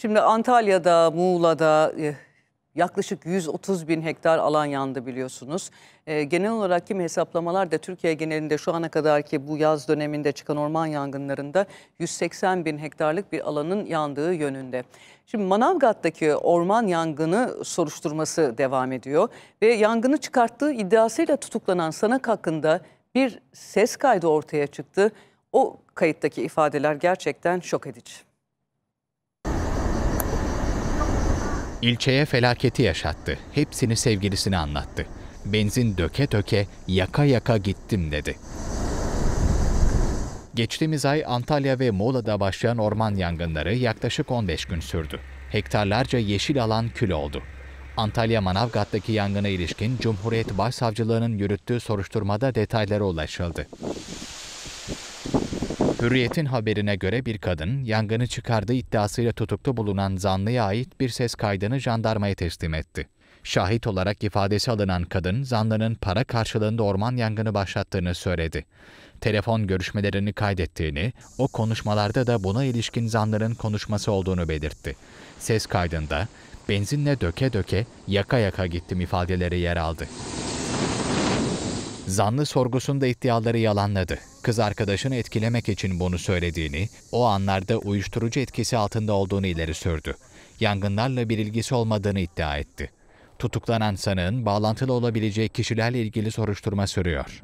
Şimdi Antalya'da, Muğla'da e, yaklaşık 130 bin hektar alan yandı biliyorsunuz. E, Genel olarak kimi hesaplamalar da Türkiye genelinde şu ana kadarki bu yaz döneminde çıkan orman yangınlarında 180 bin hektarlık bir alanın yandığı yönünde. Şimdi Manavgat'taki orman yangını soruşturması devam ediyor ve yangını çıkarttığı iddiasıyla tutuklanan sanık hakkında bir ses kaydı ortaya çıktı. O kayıttaki ifadeler gerçekten şok edici. İlçeye felaketi yaşattı. Hepsini sevgilisine anlattı. Benzin döke döke, yaka yaka gittim dedi. Geçtiğimiz ay Antalya ve Muğla'da başlayan orman yangınları yaklaşık 15 gün sürdü. Hektarlarca yeşil alan kül oldu. Antalya Manavgat'taki yangına ilişkin Cumhuriyet Başsavcılığı'nın yürüttüğü soruşturmada detaylara ulaşıldı. Hürriyet'in haberine göre bir kadın, yangını çıkardığı iddiasıyla tutuklu bulunan zanlıya ait bir ses kaydını jandarmaya teslim etti. Şahit olarak ifadesi alınan kadın, zanlının para karşılığında orman yangını başlattığını söyledi. Telefon görüşmelerini kaydettiğini, o konuşmalarda da buna ilişkin zanların konuşması olduğunu belirtti. Ses kaydında, benzinle döke döke, yaka yaka gittim ifadeleri yer aldı. Zanlı sorgusunda iddiaları yalanladı. Kız arkadaşını etkilemek için bunu söylediğini, o anlarda uyuşturucu etkisi altında olduğunu ileri sürdü. Yangınlarla bir ilgisi olmadığını iddia etti. Tutuklanan sanığın bağlantılı olabileceği kişilerle ilgili soruşturma sürüyor.